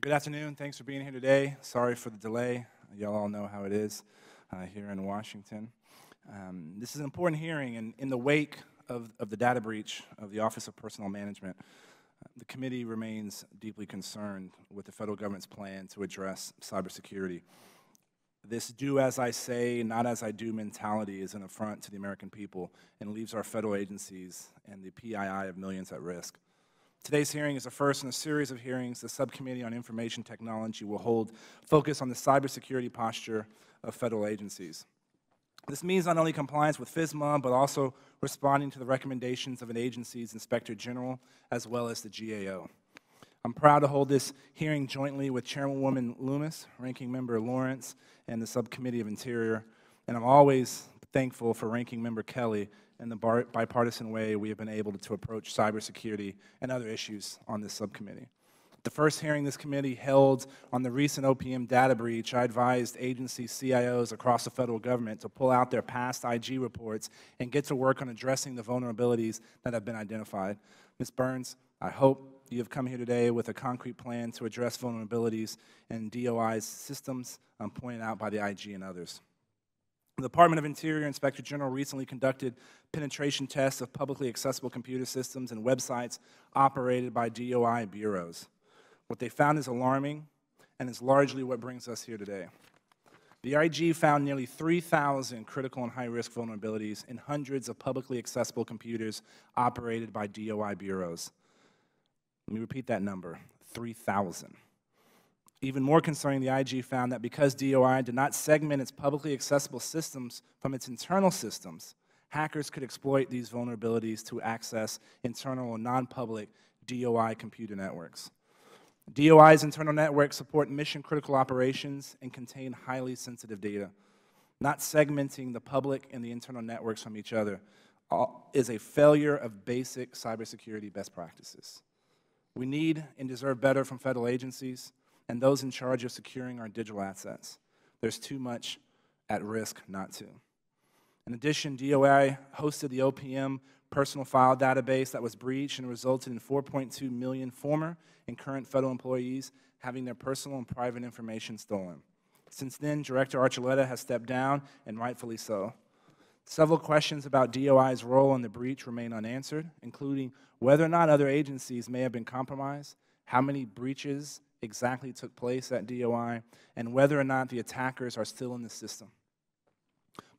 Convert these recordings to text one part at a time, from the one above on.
Good afternoon. Thanks for being here today. Sorry for the delay. Y'all all know how it is uh, here in Washington. Um, this is an important hearing, and in the wake of, of the data breach of the Office of Personnel Management, uh, the committee remains deeply concerned with the federal government's plan to address cybersecurity. This do as I say, not as I do mentality is an affront to the American people and leaves our federal agencies and the PII of millions at risk. Today's hearing is the first in a series of hearings the Subcommittee on Information Technology will hold focus on the cybersecurity posture of federal agencies. This means not only compliance with FISMA, but also responding to the recommendations of an agency's Inspector General, as well as the GAO. I'm proud to hold this hearing jointly with Chairwoman Lummis, Ranking Member Lawrence, and the Subcommittee of Interior, and I'm always thankful for Ranking Member Kelly and the bipartisan way we have been able to approach cybersecurity and other issues on this subcommittee. The first hearing this committee held on the recent OPM data breach, I advised agency CIOs across the federal government to pull out their past IG reports and get to work on addressing the vulnerabilities that have been identified. Ms. Burns, I hope you have come here today with a concrete plan to address vulnerabilities in DOI's systems um, pointed out by the IG and others. The Department of Interior Inspector General recently conducted penetration tests of publicly accessible computer systems and websites operated by DOI bureaus. What they found is alarming and is largely what brings us here today. The IG found nearly 3,000 critical and high-risk vulnerabilities in hundreds of publicly accessible computers operated by DOI bureaus. Let me repeat that number, 3,000. Even more concerning, the IG found that because DOI did not segment its publicly accessible systems from its internal systems, hackers could exploit these vulnerabilities to access internal or non-public DOI computer networks. DOI's internal networks support mission-critical operations and contain highly sensitive data. Not segmenting the public and the internal networks from each other uh, is a failure of basic cybersecurity best practices. We need and deserve better from federal agencies and those in charge of securing our digital assets. There's too much at risk not to. In addition, DOI hosted the OPM personal file database that was breached and resulted in 4.2 million former and current federal employees having their personal and private information stolen. Since then, Director Archuleta has stepped down, and rightfully so. Several questions about DOI's role in the breach remain unanswered, including whether or not other agencies may have been compromised, how many breaches exactly took place at DOI, and whether or not the attackers are still in the system.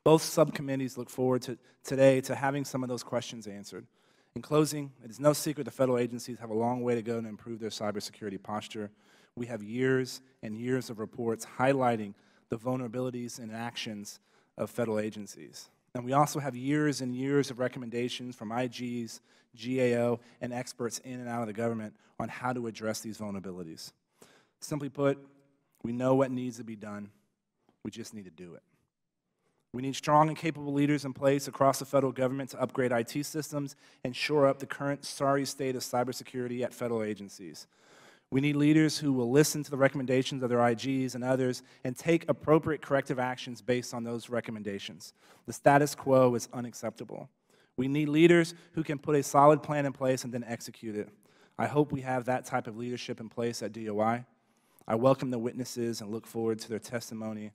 Both subcommittees look forward to today to having some of those questions answered. In closing, it is no secret the federal agencies have a long way to go to improve their cybersecurity posture. We have years and years of reports highlighting the vulnerabilities and actions of federal agencies. And we also have years and years of recommendations from IGs, GAO, and experts in and out of the government on how to address these vulnerabilities. Simply put, we know what needs to be done. We just need to do it. We need strong and capable leaders in place across the federal government to upgrade IT systems and shore up the current sorry state of cybersecurity at federal agencies. We need leaders who will listen to the recommendations of their IGs and others and take appropriate corrective actions based on those recommendations. The status quo is unacceptable. We need leaders who can put a solid plan in place and then execute it. I hope we have that type of leadership in place at DOI. I welcome the witnesses and look forward to their testimony.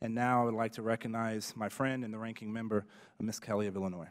And now I would like to recognize my friend and the ranking member, Ms. Kelly of Illinois.